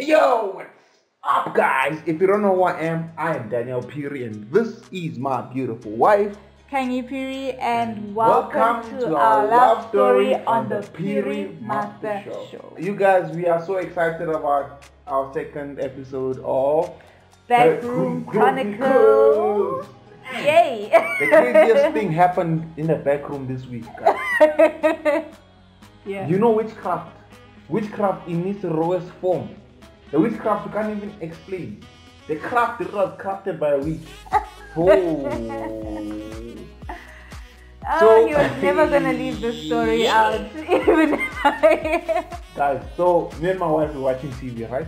Yo, what's up, guys? If you don't know who I am, I am Daniel Phiri, and this is my beautiful wife. Khanyi Phiri, and welcome, to, our love story on the Phiri Master Show. You guys, we are so excited about our second episode of Backroom Backroom Chronicles. Yay! The craziest thing happened in the back room this week. guys. yeah. You know witchcraft? Witchcraft in its rawest form. The witchcraft you can't even explain. The craft that was crafted by a witch. Oh. oh, so- he was never gonna leave the story out, even Guys, so me and my wife were watching TV, right?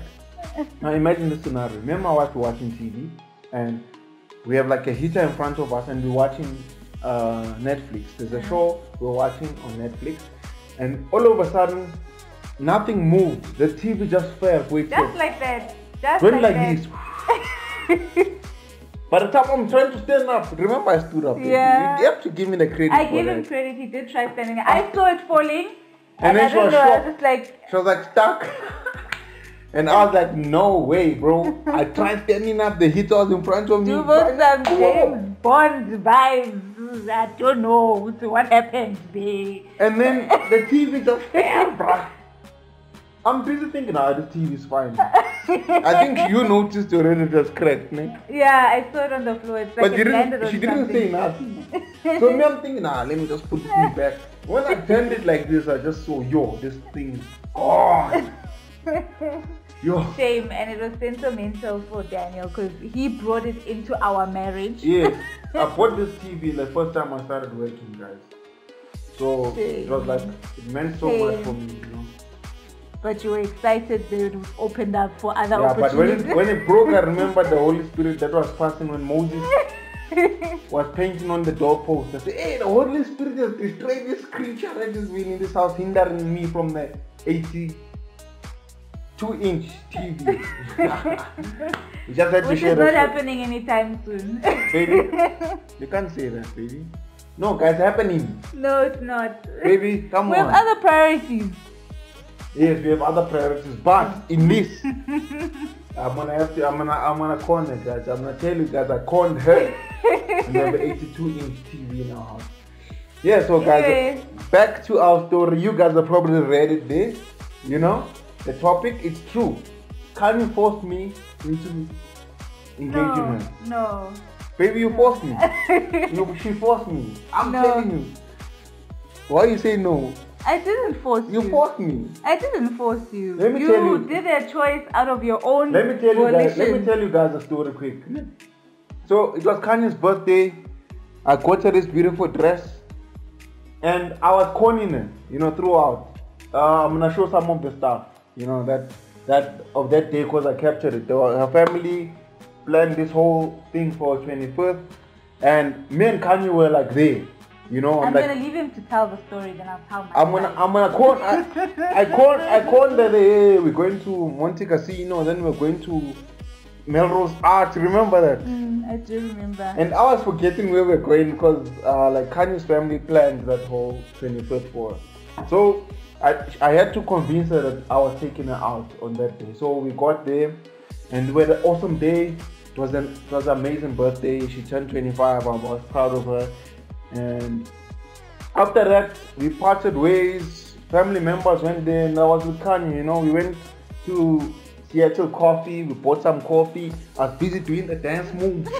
Now imagine this scenario. Me and my wife were watching TV and we have like a heater in front of us and we're watching uh, Netflix. There's a show we're watching on Netflix and all of a sudden nothing moved. The TV just fell itself. just like that. Just Went like, like this. By the time I'm trying to stand up, remember I stood up. Yeah. You have to give me the credit. I give him that. credit. He did try standing. up. I saw it falling, And and, then I she was know. I was shocked. just like, She was like stuck. and I was like, no way, bro. I tried standing up, the heat was in front of me. Do both some. James Bond vibes. I don't know what happened there. And then the TV just fell, bruh. I'm busy thinking, ah, the TV is fine. I think you noticed already it was cracked, ne? Yeah, I saw it on the floor. It's like But you didn't, she didn't something. say nothing. So me, I'm thinking, ah, let me just put it back. When I turned it like this, I just saw, yo, this thing is gone. Yo. Shame, and it was sentimental for Daniel because he brought it into our marriage. Yes, I bought this TV the first time I started working, guys. So it was like it meant so much for me, you know. But you were excited that it opened up for other Yeah, but when it, when it broke, I remember the Holy Spirit that was passing when Moses was painting on the doorpost. I said, "Hey, the Holy Spirit has destroyed this creature that has been in this house, hindering me from the 82 inch TV." you just had Which is not happening anytime soon. Baby, you can't say that, baby. No, guys, happening. no, it's not. Baby, come we on. have other priorities. Yes, we have other priorities, but in this, I'm gonna have to. I'm gonna. I'm gonna con it, guys. I'm gonna tell you guys. I conned her. we have an 82 inch TV in our house. Yeah, so guys, Anyway. back to our story. You guys have probably read it there. You know, the topic is true. Khanyi forced me into engaging No, her. no. Baby, you forced me. you, she forced me. I'm No. telling you. Why you say no? I didn't force you. You forced me. I didn't force you. Let me you tell you- did a choice out of your own Let me tell you guys. Let me tell you guys a story quick. So it was Khanyi's birthday. I got her this beautiful dress, and I was conning her, you know, throughout. Uh, I'm gonna show some of the stuff, you know, that that of that day because I captured it. Were- Her family planned this whole thing for 21st, and me and Khanyi were like there, you know. I'm, I'm like, gonna leave him to tell the story, then I'll tell my I'm gonna, side. I'm gonna call. I, I called, I called that hey, we're going to Montecasino, then we're going to Melrose Arch. Remember that? Mm, I do remember. And I was forgetting where we're going because uh, like Khanyi's family planned that whole 21st for. So I, I had to convince her that I was taking her out on that day. So we got there, and we had an awesome day. It was an, it was an amazing birthday. She turned 25. I was proud of her, and after that, we parted ways. Family members went there, and I was with Khanyi. You know, we went to Seattle Coffee. We bought some coffee. I was busy doing the dance moves.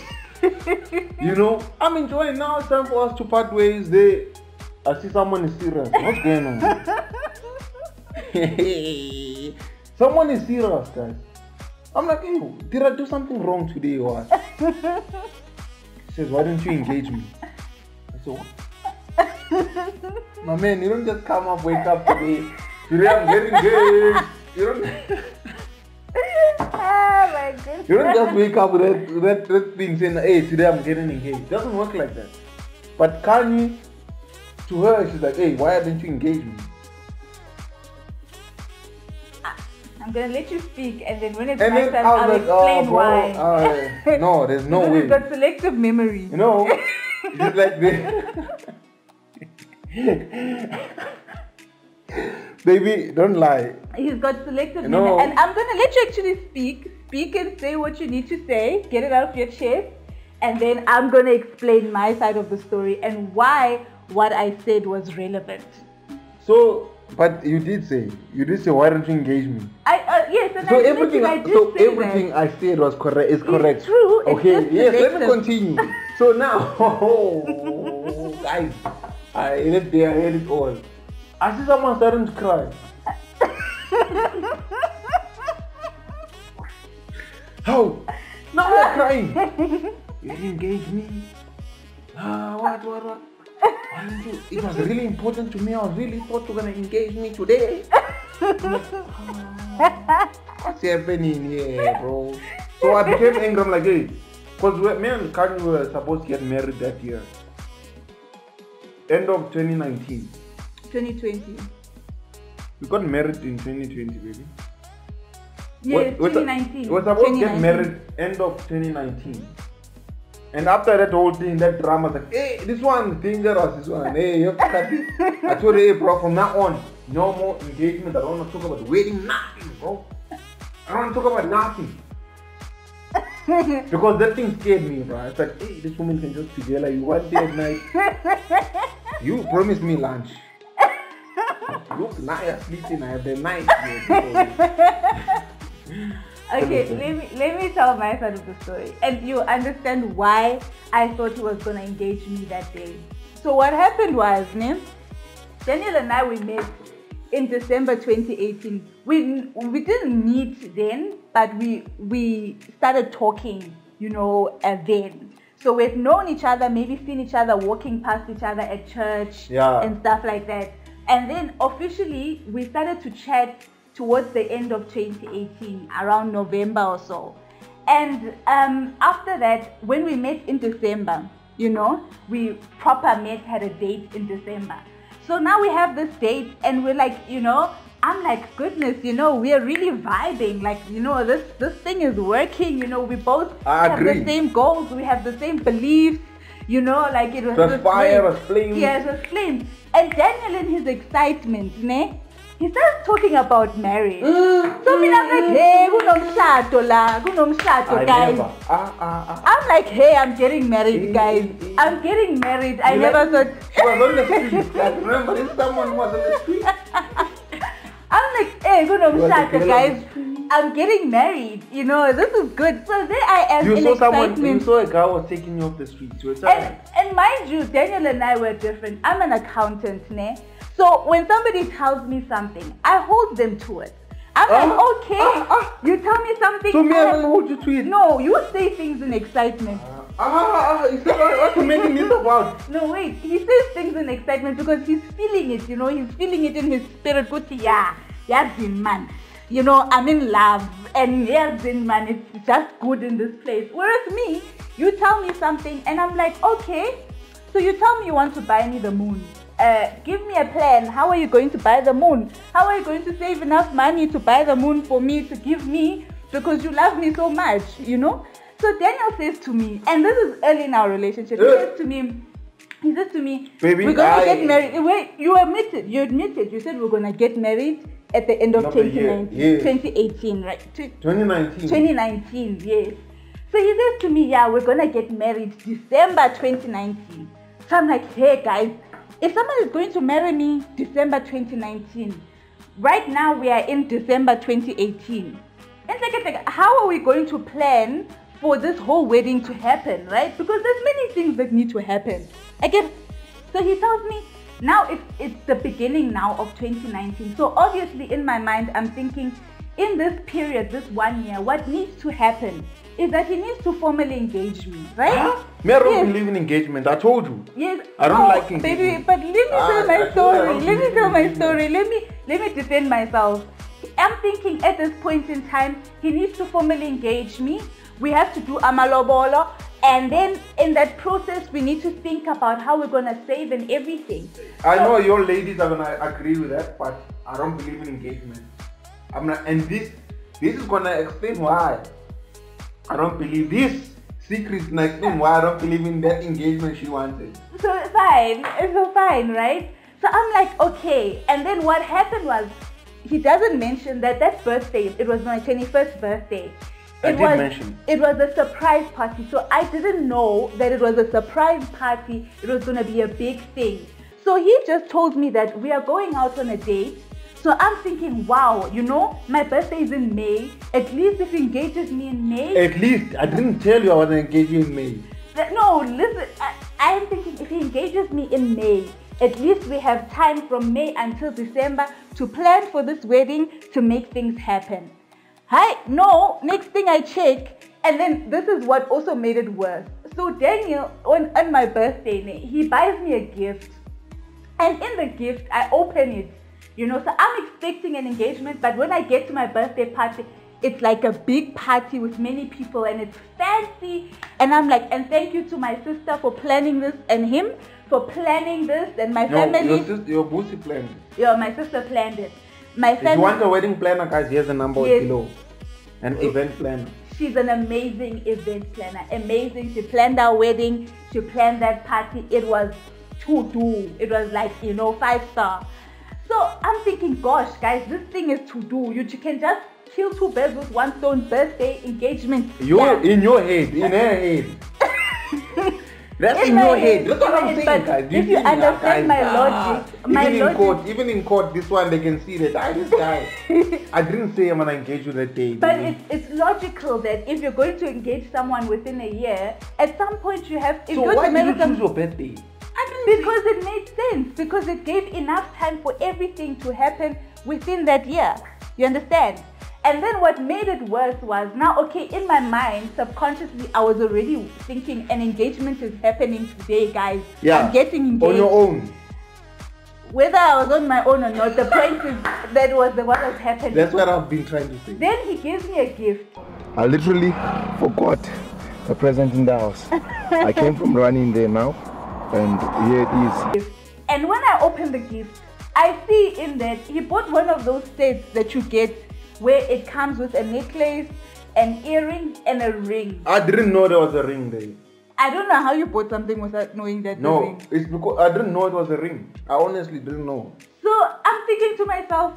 you know, I'm enjoying now. It's time for us to part ways. They, I see someone is serious. What's going on? someone is serious, guys. I'm like, hey, did I do something wrong today or what? He says, why don't you engage me? What? My man, you don't just come up, wake up today. Today I'm getting engaged. You don't, my goodness. you don't just wake up with that, with that, that thing saying, hey, today I'm getting engaged. It doesn't work like that. But Khanyi, to her, she's like, hey, why didn't you engage me? I'm gonna let you speak, and then when it's And my time, I I'll was like, explain oh, bro, why. uh, no, there's no way. You've got selective memory. You know, it's like this. Baby, don't lie. He's got selective No. memory. And I'm gonna let you actually speak. Speak and say what you need to say. Get it out of your chest. And then I'm gonna explain my side of the story and why what I said was relevant. So, but you did say, you did say, why don't you engage me? I uh, yes, and So I everything, I did so say everything that. I said was correct. Is correct. It's true, it's Okay. just Yes. Let me continue. So now, guys, I let there, I heard it all. I see someone starting to cry. How? Now they're crying. You didn't engage me. Ah, what, what, what? It was really important to me. I was really thought you were gonna engage me today. I'm like, "Ah, What's happening here, bro? So I became angry. I'm like, hey, because me and Khanyi were supposed to get married that year. End of 2019. 2020. We got married in 2020, baby. We're- we're 2019. We're supposed to get married end of 2019. And after that whole thing, that drama, like, hey, this one dangerous, this one, hey, you have to cut this. I told her, hey, bro, from now on, no more engagement. I don't want to talk about wedding, nothing, bro. I don't want to talk about nothing. because that thing scared me, bro. It's like, hey, this woman can just be there like one day at night. You promised me lunch. Look, now you're sleeping. I have the night. Okay, let me let me tell my side of the story, and you understand why I thought he was gonna engage me that day. So what happened was, ne, Daniel and I we met in December 2018. We we didn't meet then, but we we started talking, you know, uh, then. So we've known each other, maybe seen each other walking past each other at church Yeah. and stuff like that. And then officially we started to chat towards the end of 2018, around November or so. And um, after that, when we met in December, you know, we proper met, had a date in December. So now we have this date, and we're like, you know, I'm like, goodness, you know, we are really vibing. Like, you know, this this thing is working. You know, we both I have agree. the same goals, we have the same beliefs. You know, like it was, it fire, was flame. Yes, it was flame. And Daniel, in his excitement, ne, he starts talking about marriage. So me, I'm like, hey, kunomshado la, kunomshado, I guys. never. Ah, ah, ah. I'm like, hey, I'm getting married, Eh, guys. eh, eh. I'm getting married. I You never like- thought. She was on the street. Remember, someone was on the street. I'm like, hey, kunomshado, was guys. I'm getting married. You know, this is good. So there I am You in saw someone, you saw a guy was taking you off the street. You were And, and mind you, Daniel and I were different. I'm an accountant, ne? So when somebody tells me something, I hold them to it. I'm Ah, like, okay, ah, ah. you tell me something. So me, I know what you tweet. No, you say things in excitement. Ah, is you making this about? No, wait. He says things in excitement because he's feeling it. You know, he's feeling it in his spirit. But yeah, yeah, man. You know, I'm in love, and yes, man, it's just good in this place. Whereas me, you tell me something, and I'm like, okay. So you tell me you want to buy me the moon. Uh, give me a plan. How are you going to buy the moon? How are you going to save enough money to buy the moon for me to give me because you love me so much? You know. So Daniel says to me, and this is early in our relationship. He says to me, he says to me, Baby, we're gonna I- get married. Wait, you admitted, you admitted, you said we're gonna get married at the end of Not year, 2019, yes. 2018, right? 2019. 2019, yes. So he says to me, yeah, we're gonna get married December 2019. So I'm like, hey guys, if someone is going to marry me December 2019, right now we are in December 2018. And like, how are we going to plan for this whole wedding to happen, right? Because there's many things that need to happen. Again. So he tells me, now it's it's the beginning now of 2019. So obviously in my mind I'm thinking, in this period, this one year, what needs to happen is that he needs to formally engage me, right? Huh? Me, I don't Yes. believe in engagement. I told you. Yes. I don't no, like baby. But let me Ah, tell I my I story. Let me tell my story. Let me let me defend myself. I'm thinking at this point in time, he needs to formally engage me. We have to do amalobolo, and then in that process, we need to think about how we're gonna save and everything. I So- know your ladies are gonna agree with that, but I don't believe in engagement. I'm not, and this this is gonna explain why I don't believe this secret. Gonna explain why I don't believe in that engagement she wanted. So it's fine, It's so fine, right? So I'm like, okay. And then what happened was, he doesn't mention that that birthday, it was my 21st birthday. It did was, mention. It was a surprise party. So I didn't know that it was a surprise party. It was going to be a big thing. So he just told me that we are going out on a date. So I'm thinking, wow, you know, my birthday is in May. At least if he engages me in May, At least I didn't tell you I was engaging in May. No, listen, I, I am thinking if he engages me in May, at least we have time from May until December to plan for this wedding to make things happen. Hi, no, next thing I check, and then this is what also made it worse. So Daniel, on, on my birthday, he buys me a gift. And in the gift, I open it. You know, so I'm expecting an engagement, but when I get to my birthday party, it's like a big party with many people and it's fancy. And I'm like, and thank you to my sister for planning this and him for planning this and my No, family. your sister, your boosie planned. it. yeah, my sister planned it. My If you family. want a wedding planner, guys, here's the number Yes. below. An event planner. She's an amazing event planner. Amazing. She planned our wedding. She planned that party. It was to do. It was like, you know, five star. So I'm thinking, gosh, guys, this thing is to do. You, you can just kill two birds with one stone. Birthday, engagement. You're yeah. in your head, in her head. That's in, my your head. That's what in I'm saying, guys. but if you that, understand my logic, my even in court, even in court, this one they can see that I this guy. I didn't say I'm gonna engage you that day. But it's, it's logical that if you're going to engage someone within a year, at some point you have. If so you're why did you choose your birthday? Because it made sense. Because it gave enough time for everything to happen within that year. You understand? And then what made it worse was now, okay, in my mind, subconsciously, I was already thinking an engagement is happening today, guys. Yeah. I'm getting engaged. on your own. Whether I was on my own or not, the point is that was the, what was happening. That's what I've been trying to say. then he gives me a gift. I literally forgot the present in the house. I came from running there now, and here it is. And when I open the gift, I see in that he bought one of those sets that you get where it comes with a necklace, an earring, and a ring. I didn't know there was a ring there. I don't know how you bought something without knowing that No, ring. it's because I didn't know it was a ring. I honestly didn't know. So I'm thinking to myself,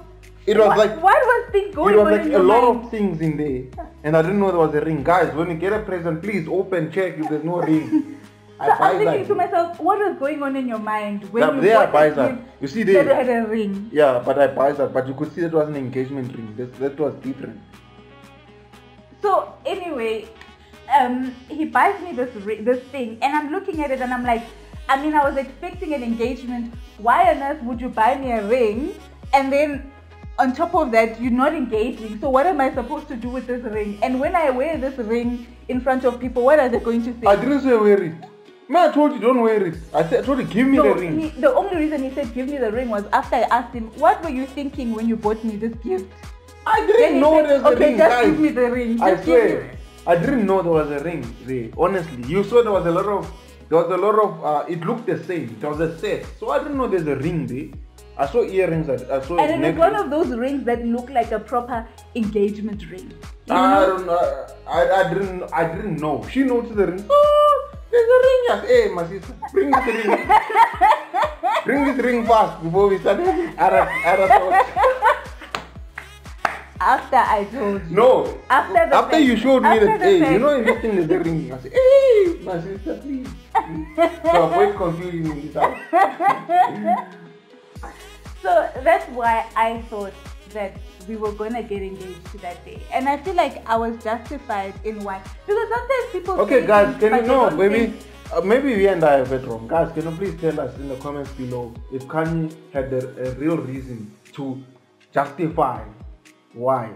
It was what, like what was thing going on? it was like a your lot mind? of things in there, and I didn't know there was a ring. Guys, when you get a present, please open, check if there's no ring. I So I'm thinking that. to myself, what was going on in your mind when Yeah, you there I bought buy that. You see that there- had a ring? Yeah, but I buy that. But you could see that was an engagement ring. That, that was different. So anyway, um, he buys me this this thing, and I'm looking at it, and I'm like, I mean, I was expecting an engagement. Why on earth would you buy me a ring, and then on top of that, you're not engaging? So what am I supposed to do with this ring? And when I wear this ring in front of people, what are they going to say? I didn't say wear it. Man, I told you don't wear it. I said I told you give me so the ring. he, the only reason he said give me the ring was after I asked him, what were you thinking when you bought me this gift? I didn't know said, there was a okay, ring, just guys. give me the ring. I Just give swear, I didn't know there was a ring there. Honestly, you saw there was a lot of, there was a lot of. Uh, it looked the same. There was a set, so I didn't know there's a ring there. I saw earrings. I, I saw. And it was one of those rings that look like a proper engagement ring. You I know? don't know. I, I didn't. I didn't know. She noticed the ring. Oh, there's a eh, ring. Yes. Hey, my sister, bring this ring. bring this ring fast before we start. Arab, Arab. After I told you. No. After the After fact- you showed me after that, the hey, fact. you know, in this thing there's a ring. I said, hey, eh, my sister, please. so avoid confusion in this house. So that's why I thought that we were gonna get engaged to that day. And I feel like I was justified in why. Because sometimes people Okay, guys, can you know, maybe, think- uh, maybe we and I have it wrong. Guys, can you please tell us in the comments below if Khanyi had a, a real reason to justify why?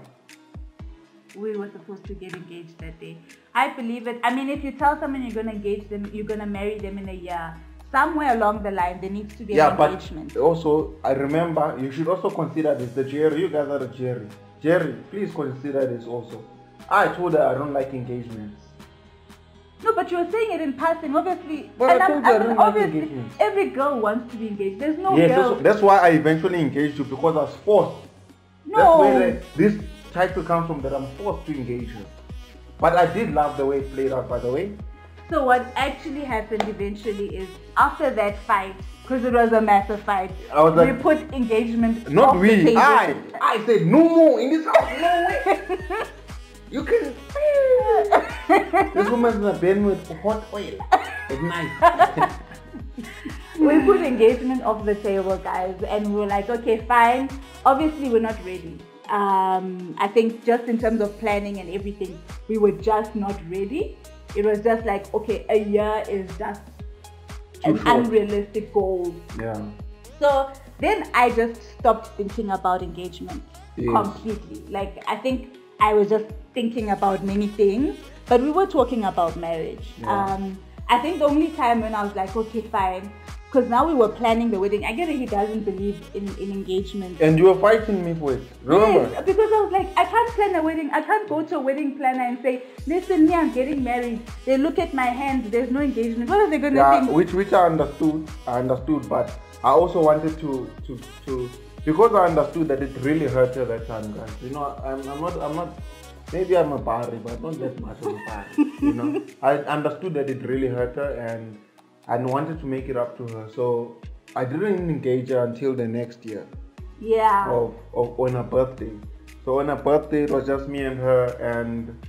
we were supposed to get engaged that day. I believe it. I mean, if you tell someone you're gonna engage them, you're gonna marry them in a year. Somewhere along the line, there needs to be yeah, an but engagement. also, I remember you should also consider this. The Jerry, you guys are the Jerry. Jerry, please consider this also. I told her I don't like engagements. No, but you were saying it in passing, obviously. But I and I'm- told you I don't like obviously, engagements. every girl wants to be engaged. There's no yes, girl. that's, that's why I eventually engaged you because I was forced. That's no. where the, this title comes from that I'm forced to engage you. But I did love the way it played out, by the way. So what actually happened eventually is after that fight, because it was a massive fight. I was we put engagement. Not off the we. table. I. I said no more in this house. No way. You can. this woman's in a bed with hot oil. It's nice. we put engagement off the table, guys, and we were like, okay, fine. Obviously, we're not ready. Um, I think just in terms of planning and everything, we were just not ready. It was just like, okay, a year is just Too an short. unrealistic goal. yeah. So then I just stopped thinking about engagement Yes. completely. Like I think I was just thinking about many things, but we were talking about marriage. Yeah. Um, I think the only time when I was like, okay, fine, because now we were planning the wedding. I get that he doesn't believe in, in engagement. And you were fighting me for it. Remember? Yes, because I was like, I can't plan a wedding. I can't go to a wedding planner and say, listen, me, I'm getting married. They look at my hands. There's no engagement. What are they gonna Yeah, think? which which I understood. I understood, but I also wanted to to to because I understood that it really hurt her that time, guys. You know, I'm, I'm not I'm not. Maybe I'm a Bari, but not that much of a Bari. You know, I understood that it really hurt her, and I wanted to make it up to her. So I didn't engage her until the next year yeah. of, of on her birthday. So on her birthday, it was just me and her, and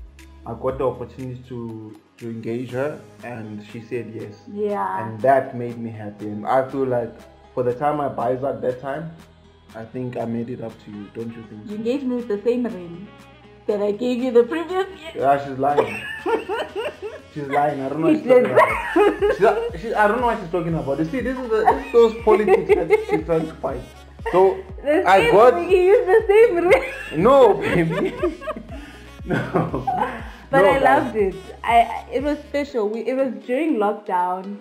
I got the opportunity to to engage her, and she said yes Yeah. and that made me happy and i feel like for the time i buy it at that time i think i made it up to you don't you think You engaged me with the same ring that I gave you the previous year. yeah she's lying she's lying i don't know what she's talking about she's, she, i don't know what she's talking about you see this is, this is those politics that she's trying to fight so The i same got. He used the same ring. no baby no But No, I loved it. I I- it was special. We, it was during lockdown,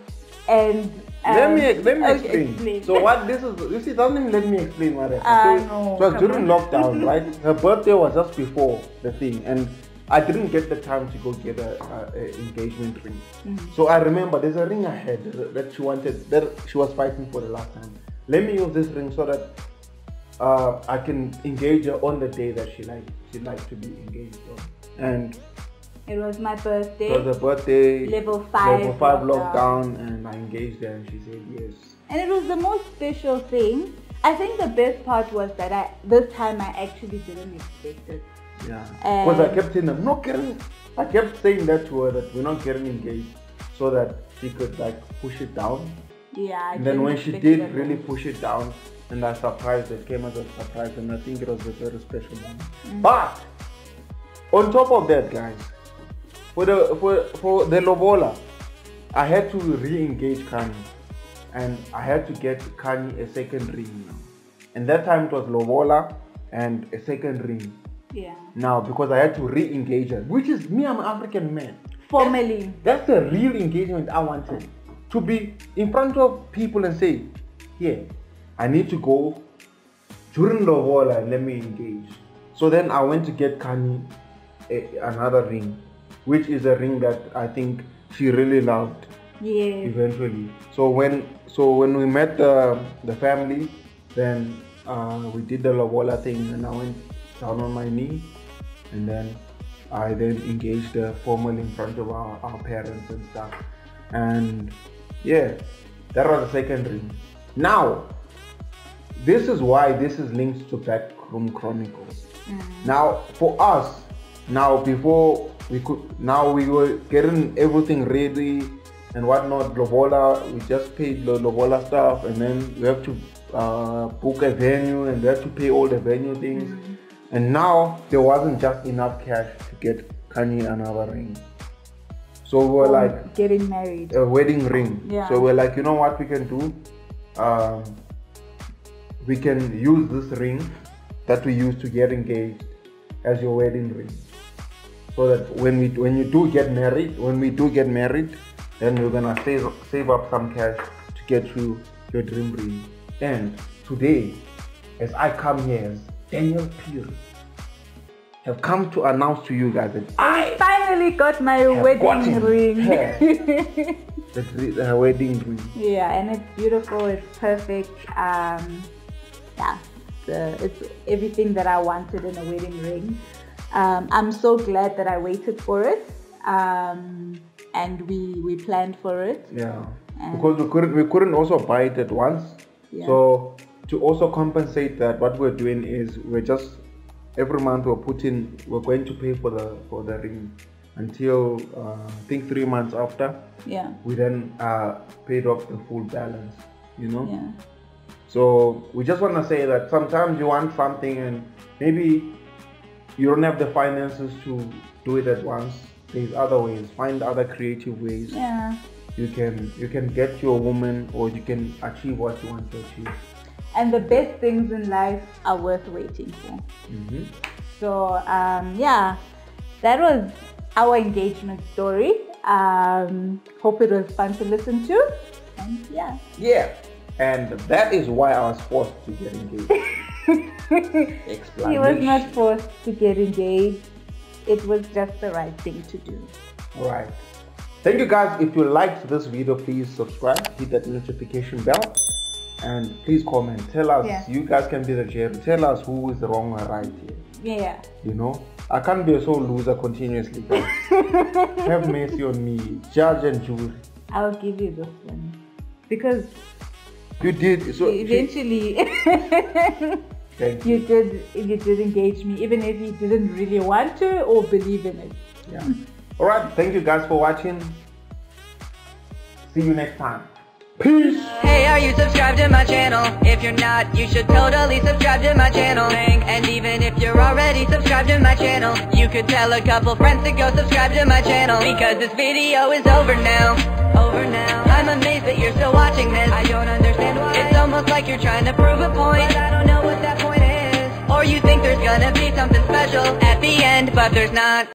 and um, let me let me okay, explain. So what this is? You see, doesn't even let me explain what happened. Ah, so no, come during on. lockdown, right? Her birthday was just before the thing, and I didn't get the time to go get a, a, a engagement ring. Mm. So I remember there's a ring I had that she wanted that she was fighting for the last time. Let me use this ring so that uh, I can engage her on the day that she like she likes to be engaged on. And it was my birthday. it was her birthday, Level five level five lockdown. lockdown, and I engaged her, and she said yes. And it was the most special thing. I think the best part was that I this time I actually didn't expect it. Yeah. Because I kept saying, I'm not getting, I kept saying that to her that we're not getting engaged so that she could like push it down. Yeah. I And then when she did really push it down, and I surprised, it came as a surprise, and I think it was a very special moment. Mm. But on top of that, guys, for the for for the lobola, I had to re-engage Khanyi, and I had to get Khanyi a second ring now. And that time it was lobola and a second ring Yeah. now because I had to re-engage her, which is me. I'm an African man. Formally. That's the real engagement I wanted. To be in front of people and say, yeah, I need to go during wall and let me engage. So then I went to get Khanyi a, another ring, which is a ring that I think she really loved Yes. eventually. So when so when we met the the family, then uh, we did the lobola thing, and I went down on my knee, and then I then engaged her formally in front of our, our parents and stuff. And yeah, that was the second ring. Now, this is why this is linked to Backroom Chronicles. Now, for us, now before we could, now we were getting everything ready and whatnot. Lobola, we just paid the Lobola stuff, and then we have to uh, book a venue, and we have to pay all the venue things. And now there wasn't just enough cash to get Khanyi another ring. So we were Or like, getting married. a wedding ring. Yeah. So we're like, you know what we can do? Um, we can use this ring that we use to get engaged as your wedding ring. So that when we when you do get married, when we do get married, then we're gonna save save up some cash to get you your dream ring. And today, as I come here as Daniel Phiri, have come to announce to you guys that I finally got my wedding gotten ring. her the wedding ring. yeah, and it's beautiful. It's perfect. Um, yeah, it's, uh, it's everything that I wanted in a wedding ring. Um, I'm so glad that I waited for it, um, and we we planned for it. Yeah. Because we couldn't we couldn't also buy it at once. Yeah. So to also compensate that, what we're doing is we're just every month we're putting we're going to pay for the for the ring until uh, I think three months after Yeah. we then uh, paid off the full balance. You know. Yeah. So we just want to say that sometimes you want something and maybe you don't have the finances to do it at once. There's other ways. Find other creative ways. Yeah. You can you can get your woman or you can achieve what you want to achieve. And the best things in life are worth waiting for. hmm So um, yeah, that was our engagement story. Um, hope it was fun to listen to. And yeah. Yeah. And that is why I was forced to get engaged. He was not forced to get engaged. It was just the right thing to do. Right. Thank you guys. If you liked this video, please subscribe, hit that notification bell, and please comment. Tell us. Yeah. You guys can be the jury. Tell us who is wrong or right here. Yeah. You know, I can't be a sole loser continuously. Have mercy on me, judge and jury. I'll give you this one because You did so. eventually Thank you. you did you did engage me, even if you didn't really want to or believe in it. Yeah. All right. Thank you guys for watching. See you next time. Peace. Hey, are you subscribed to my channel? If you're not, you should totally subscribe to my channel. And even if you're already subscribed to my channel, you could tell a couple friends to go subscribe to my channel. Because this video is over now. Over now. I'm amazed that you're still watching this. I don't understand why. It's almost like you're trying to prove a point. But I don't know what that point is. Or you think there's gonna be something special at the end, but there's not.